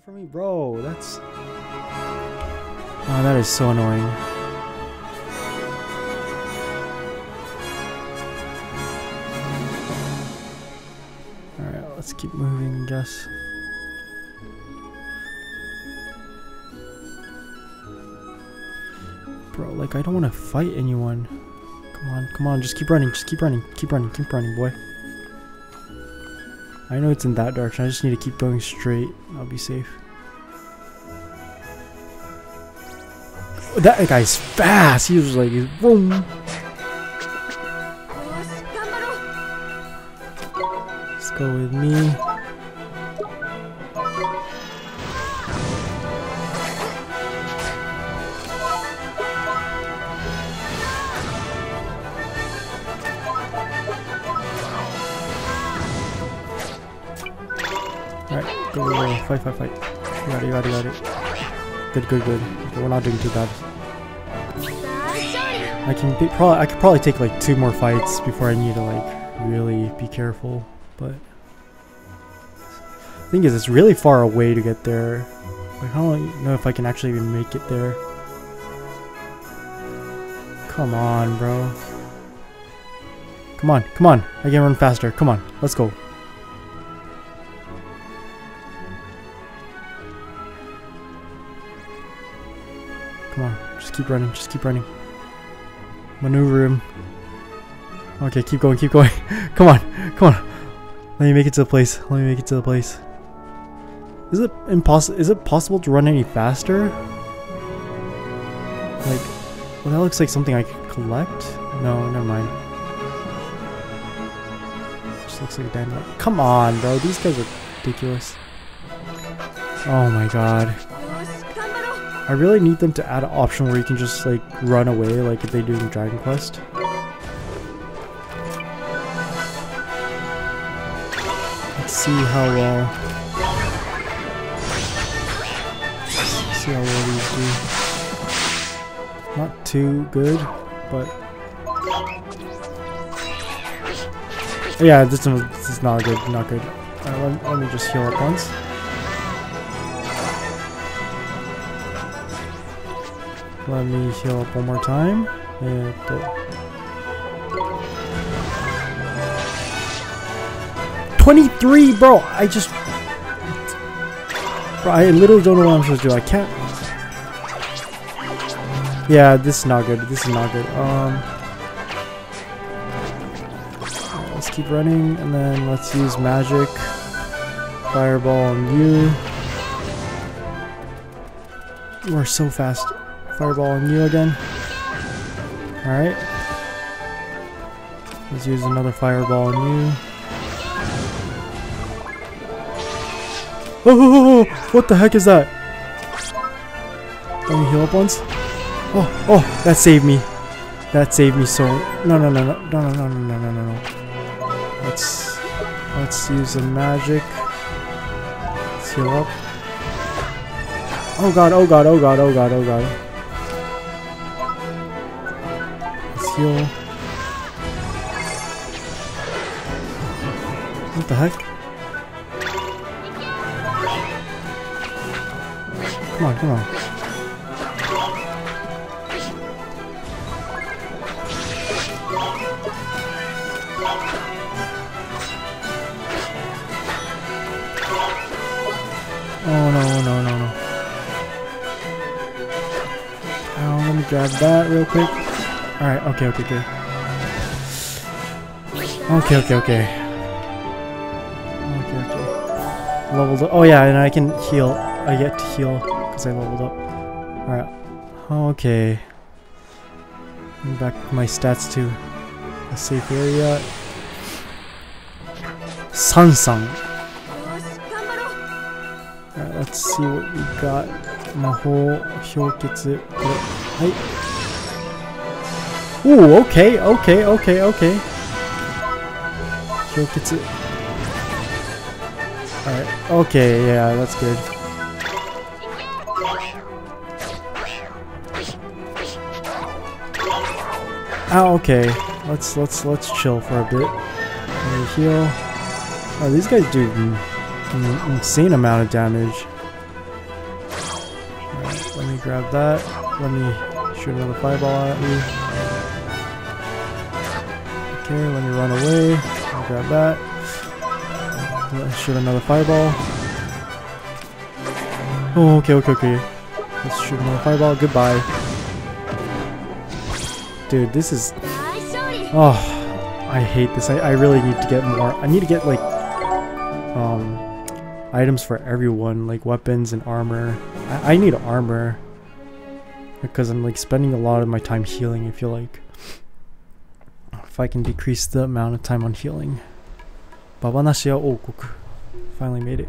For me, bro. That's. Oh, that is so annoying. Alright, let's keep moving, I guess. Bro, like, I don't want to fight anyone. Come on, come on, just keep running, just keep running, keep running, keep running, boy. I know it's in that direction. I just need to keep going straight. I'll be safe. That guy's fast. He was like, boom. Let's go with me. Alright, go, go, go, fight, fight, fight. You got it, got it, got it. Good, good, good. Okay, we're not doing too bad. I can be, probably I could probably take like two more fights before I need to like really be careful, but the thing is it's really far away to get there. Like I don't know if I can actually even make it there. Come on, bro. Come on, come on. I can run faster. Come on, let's go. Just keep running, just keep running. Maneuver him. Okay, keep going, keep going. come on, come on. Let me make it to the place. Let me make it to the place. Is it impossible? Is it possible to run any faster? Like, well, that looks like something I could collect. No, never mind. Just looks like a dandelion. Come on, bro. These guys are ridiculous. Oh my god. I really need them to add an option where you can just like run away like if they do in Dragon Quest. Let's see how well see how well these do. Not too good, but oh, yeah, this one this is not good, not good. Right, let, let me just heal up once. Let me heal up one more time. And Twenty-three, bro. I just, bro. I literally don't know what I'm supposed to do. I can't. Yeah, this is not good. This is not good. Um, let's keep running, and then let's use magic. Fireball on you. You are so fast. Fireball on you again. Alright. Let's use another fireball on you. Oh, oh, oh, oh, oh, what the heck is that? Let me heal up once. Oh, oh, that saved me. That saved me so. No, no, no, no, no, no, no, no, no, no, no. Let's let's use the magic. Let's heal up. Oh god, oh god, oh god, oh god, oh god. Heal. What the heck? Come on, come on. Oh no, no, no, no. Oh, let me grab that real quick. Alright, okay, okay, okay. Okay, okay, okay. Okay, okay. Leveled up. Oh yeah, and I can heal. I get to heal because I leveled up. Alright. Okay. Back my stats to a safe area. Sansang. Alright, let's see what we got. Mahou, Hyokitsu. Right. Ooh, okay, okay, okay, okay. 氷結。Alright, okay, yeah, that's good. Ah, okay. Let's let's let's chill for a bit. Let me heal. Oh, these guys do an insane amount of damage. Alright, let me grab that. Let me shoot another fireball at you. Okay, let me run away. I'll grab that. Let's shoot another fireball. Oh, okay, okay, okay. Let's shoot another fireball. Goodbye. Dude, this is... Oh, I hate this. I, I really need to get more. I need to get, like, um, items for everyone, like weapons and armor. I, I need armor because I'm, like, spending a lot of my time healing, I feel like. If I can decrease the amount of time on healing. Babanashia Okuk. Finally made it.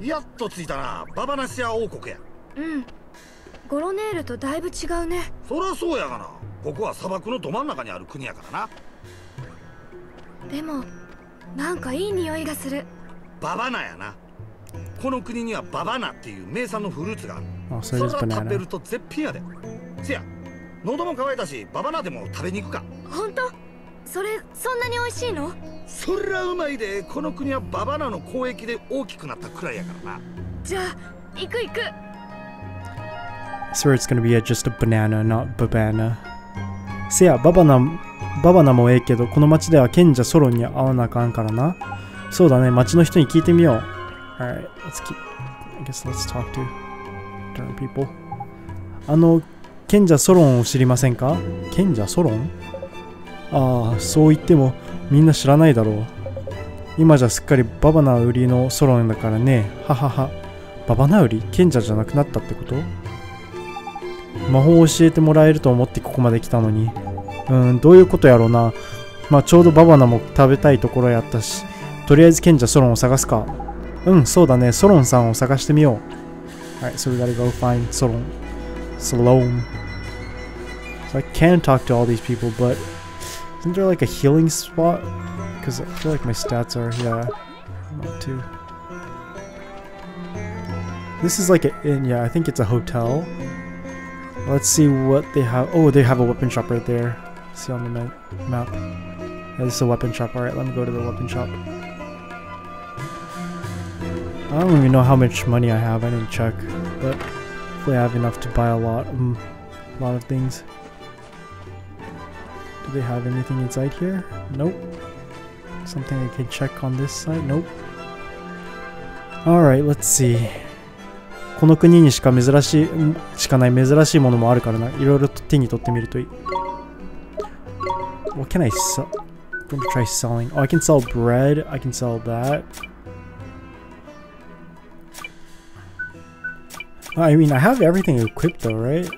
やっと着いたなババナシア王国やうんゴロネールとだいぶ違うねそりゃそうやがな.ここは砂漠のど真ん中にある国やからな.でもなんかいい匂いがするババナやなこの国にはババナっていう名産のフルーツがある。Oh, そ so れ it is は食べ.ると絶品やで。せや。喉も渇いたしババナでも食べに行くか。本当？それそんなに美味しいの？そりゃうまいで。この国はババナの交易で大きくなったくらいやからな。じゃあ行く行く。I swear it's gonna be a, just a banana, not babana. せや、ババナ、ババナもええけど、この町では賢者ソロンに会わなあかんからな。そうだね、町の人に聞いてみよう。Alright, let's keep, I guess let's talk to different people. あの、賢者ソロンを知りませんか？賢者ソロン？ああ、そう言ってもみんな知らないだろう。今じゃすっかりババナ売りのソロンだからね。ははは。ババナ売り？賢者じゃなくなったってこと？魔法を教えてもらえると思ってここまで来たのに。うん、どういうことやろうな。まあちょうどババナも食べたいところやったし、とりあえず賢者ソロンを探すか。うん、そうだね。ソロンさんを探してみよう。Alright, so we gotta go find ソロン。ソロン。So I can talk to all these people, but isn't there like a healing spot? Because I feel like my stats are, yeah, not too. This is like a, in, yeah, I think it's a hotel. Let's see what they have. Oh, they have a weapon shop right there. See on the ma- map. Yeah, this is a weapon shop. Alright, let me go to the weapon shop. I don't even know how much money I have. I didn't check. But hopefully I have enough to buy a lot, um, a lot of things. Do they have anything inside here? Nope. Something I can check on this side? Nope. Alright, let's see. この国にしか珍しい、しかない珍しいものもあるからな。いろいろと手に取ってみるといい。What can I sell? I'm gonna try selling. Oh, I can sell bread. I can sell that. I mean, I have everything equipped though, right?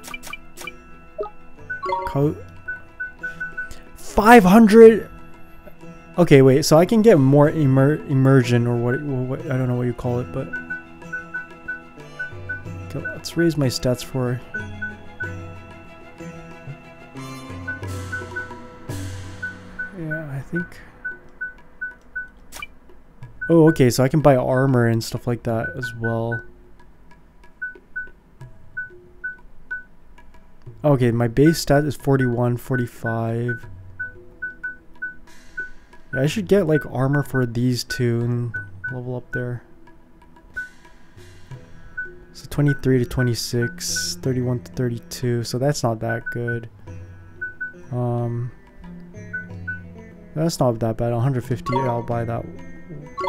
Coat. 500! Okay, wait, so I can get more immer immersion or what, what, I don't know what you call it, but... Okay, let's raise my stats for... Yeah, I think... Oh, okay, so I can buy armor and stuff like that as well. Okay, my base stat is 41, 45. Yeah, I should get like armor for these two and level up there. So 23 to 26, 31 to 32, so that's not that good. Um, that's not that bad. 150, I'll buy that.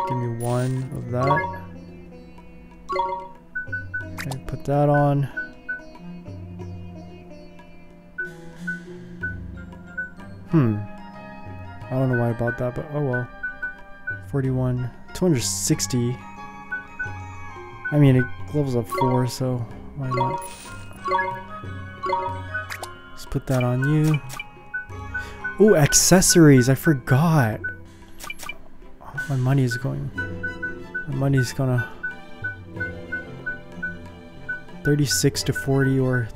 Give me one of that. Okay, put that on. Hmm. I don't know why I bought that, but oh well. 41. 260. I mean, it levels up 4, so why not? Let's put that on you. Oh, accessories! I forgot! My money is going... My money's gonna... 36 to 40 or...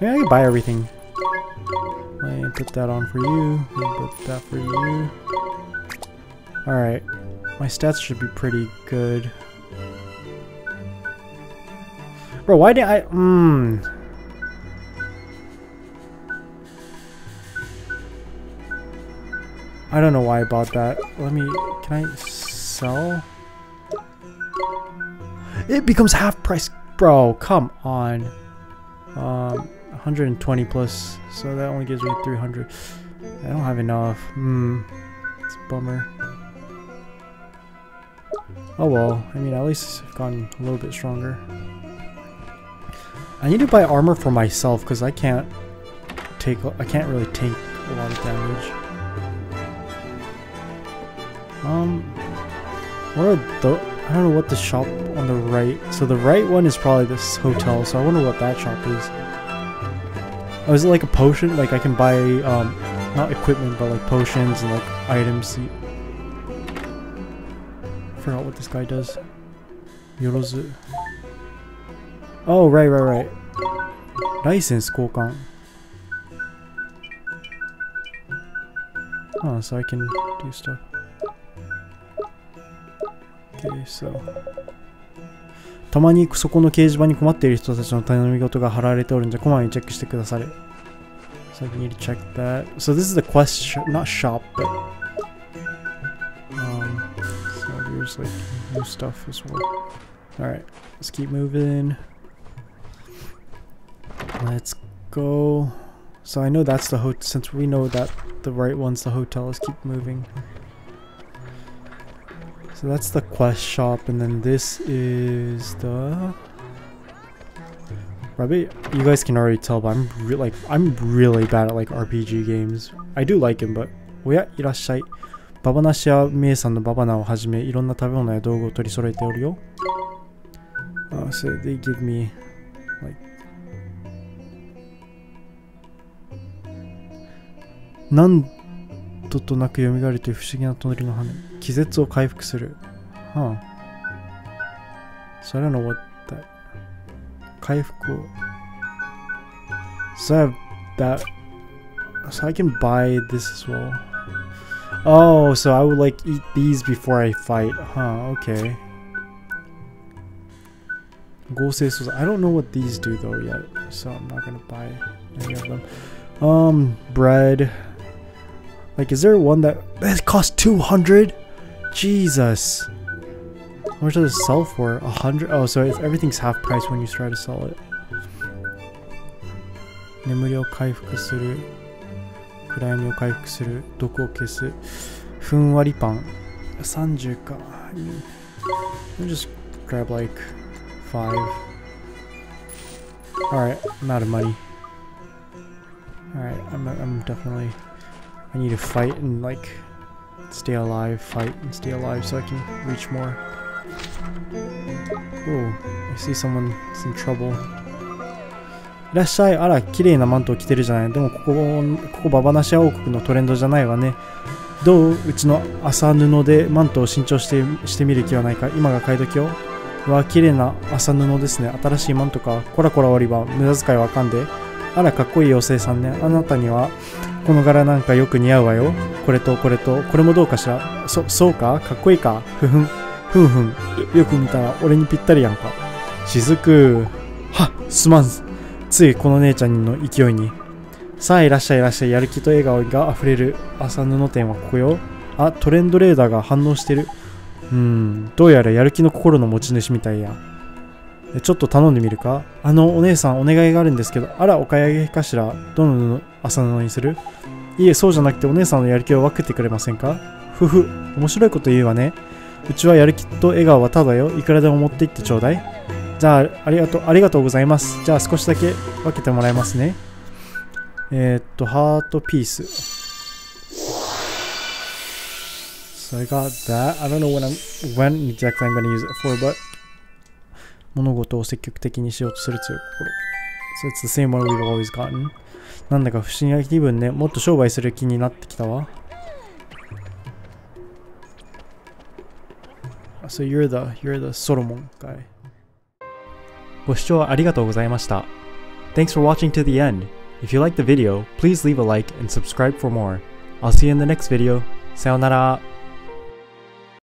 Yeah, I can buy everything. Me put that on for you. Put that for you. Alright. My stats should be pretty good. Bro, why did I... Mmm... I don't know why I bought that. Let me, can I sell? It becomes half price. Bro, come on. Um, 120 plus, so that only gives me 300. I don't have enough. Hmm, it's a bummer. Oh well, I mean at least I've gotten a little bit stronger. I need to buy armor for myself because I can't take, I can't really take a lot of damage. Um, what are the, I don't know what the shop on the right, so the right one is probably this hotel, so I wonder what that shop is. Oh, is it like a potion? Like I can buy, um, not equipment, but like potions and like items. Forgot what this guy does. Yorozu. Oh, right, right, right. License 交換. Oh, so I can do stuff. Okay, so. たまにそこの掲示板に困っている人たちの頼み事が貼られておるんじゃ、こまめにチェックしてくだされ。So I need to check that. So this is the quest shop, not shop, but um, so there's like new stuff as well. All right, let's keep moving. Let's go. So I know that's the hotel. Since we know that the right one's the hotel, let's keep moving. So that's the quest shop, and then this is the. Probably you guys can already tell, but I'm re like I'm really bad at like RPG games. I do like them, but おやいらっしゃい。ババナシやミエさんのババナをはじめいろんな食べ物や道具を取り揃えておるよ。Uh, so they give me like 何 度となく蘇るという不思議な隣の羽気絶を回復する。はあ。So I don't know what that 回復を So I have that So I can buy this as well. Oh, so I would like eat these before I fight. Huh, okay. 合成素材 I don't know what these do though yet, so I'm not gonna buy any of them. Um, bread. Like, is there one that... that costs 200? Jesus. How much does it sell for? 100? Oh, so it's, everything's half price when you try to sell it. Nemuri o kaifuku suru. Kurayami o kaifuku suru. Doku o kesu. Funwari pan. 30 ka. I mean, let me just grab like 5. Alright, I'm out of money. Alright, I'm, I'm definitely... I need to fight and like stay alive, fight and stay alive so I can reach more Oh, I see someone's in trouble いらっしゃい。あら、綺麗なマントを着てるじゃない。でも、ここ、ここババナシア王国のトレンドじゃないわね。どううちの麻布でマントを新調してしてみる気はないか今が買い時よ。わ、綺麗な麻布ですね。新しいマントか。コラコラ割り場、無駄遣いわかんで。あら、かっこいい妖精さんね。あなたには、この柄なんかよく似合うわよ。これとこれと、これもどうかしら？そ、そうか？かっこいいか？ふふん。ふんふん。よく見たら、俺にぴったりやんか。しずく。はっすまん。ついこの姉ちゃんの勢いに。さあいらっしゃいいらっしゃい。やる気と笑顔が溢れる朝布店はここよ。あ、トレンドレーダーが反応してる。うん、どうやらやる気の心の持ち主みたいや。ちょっと頼んでみるか？あの、お姉さんお願いがあるんですけど、あら、お買い上げかしら？どの朝布にする？いえ、そうじゃなくてお姉さんのやる気を分けてくれませんか？ふふ、面白いこと言うわね。うちはやる気と笑顔はただよ。いくらでも持って行ってちょうだい。じゃあ、ありがとう、ありがとうございます。じゃあ少しだけ分けてもらいますね。えー、っと、ハートピース。So I got that. I don't know when, I'm, when exactly I'm going to use it for, but 物事を積極的にしようとする強い心。So it's the same one we've always gotten. なんだか不思議な気分ね。もっと商売する気になってきたわ。So you're the, you're the Solomon guy. ご視聴ありがとうございました。Thanks for watching to the end. If you liked the video, please leave a like and subscribe for more. I'll see you in the next video. さよなら。